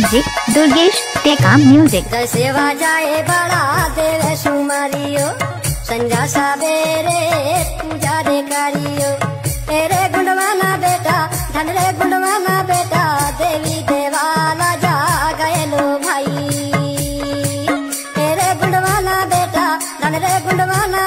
Music Durgesh टेका music सेवा जाए बड़ा देव सुमारियो, संजा पूजा करियो। तेरे गुंडवाना बेटा धन रे गुंडवाना बेटा, देवी देवाला जा गए लो भाई। तेरे गुंडवाना बेटा धन रे गुंडवाना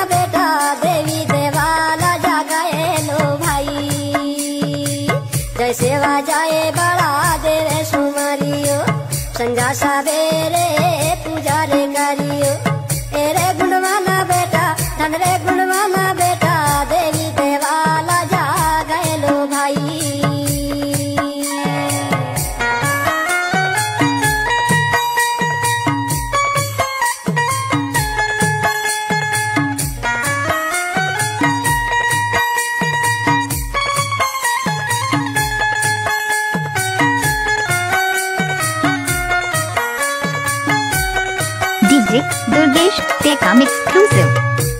दुर्गेश टेकाम एक्सक्लूसिव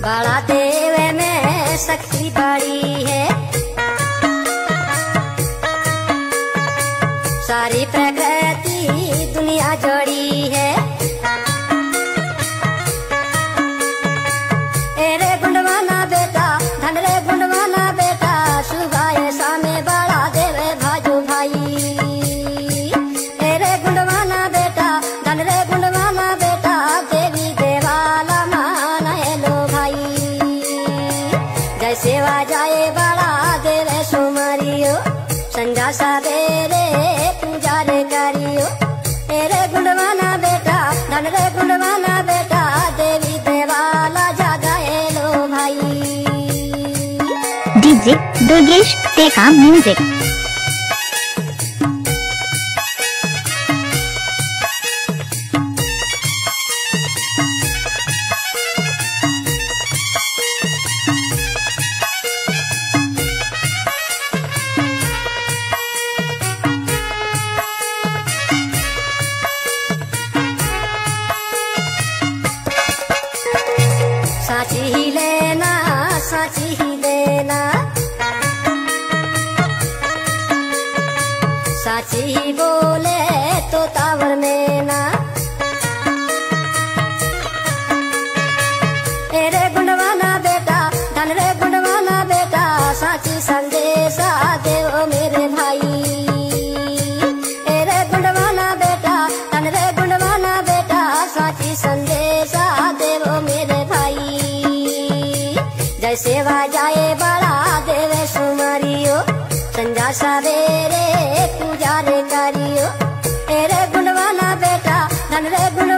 बड़ा देव में शक्ति बड़ी है। सारी प्रगति दुनिया जोड़ी ढूंढवाना बेटा देवी देवाला जागा भाई। डीजे दुर्गेश टेका म्यूज़िक। bate सवेरे पूजा रे करियो। तेरे गुणवाना बेटा धन रे गुण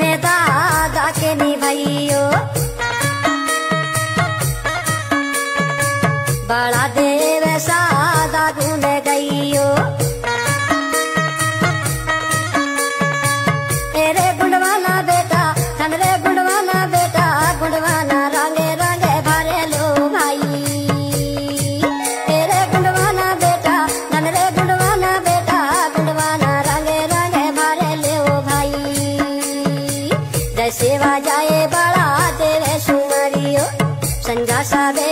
में दादा के बड़ा दे vas a ver.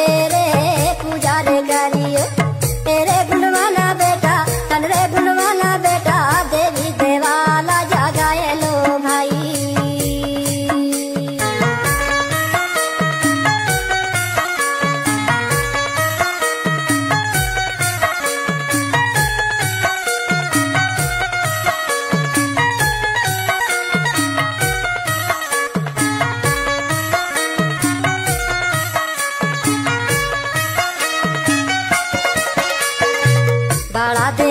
para ti.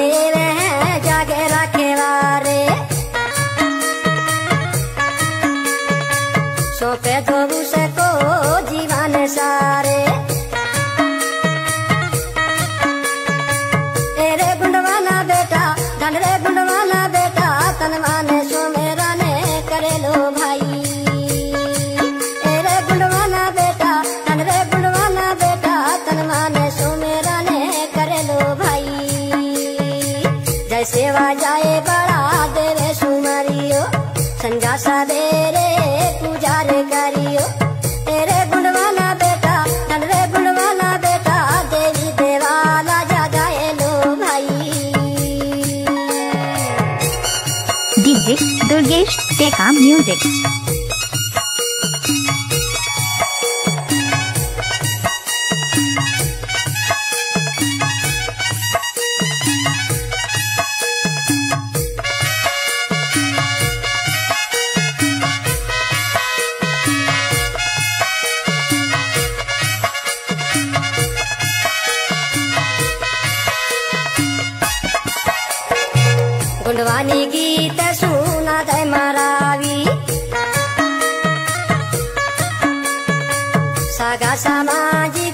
Durgesh Music. गुंडवानी गीत 格萨玛依